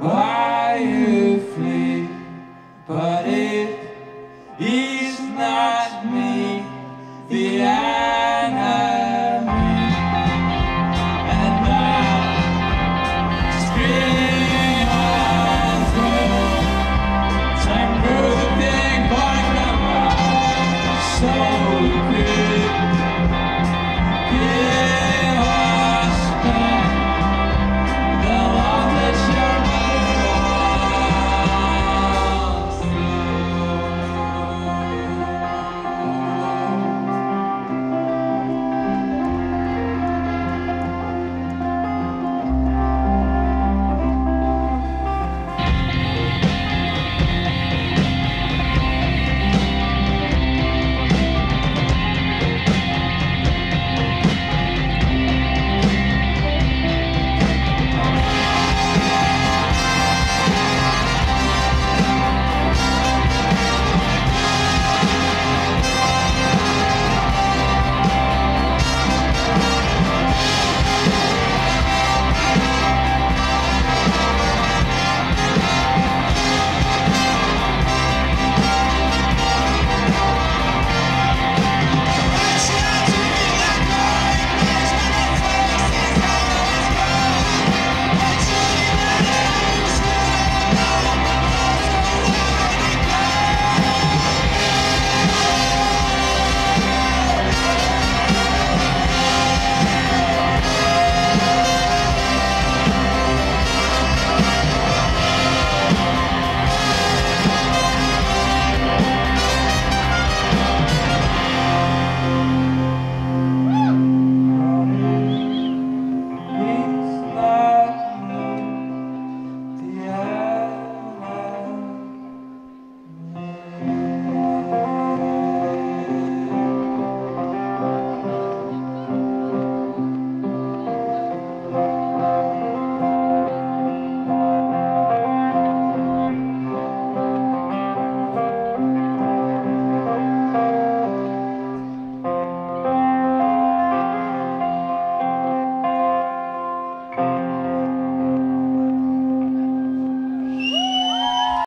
by you flee, but it is not me. The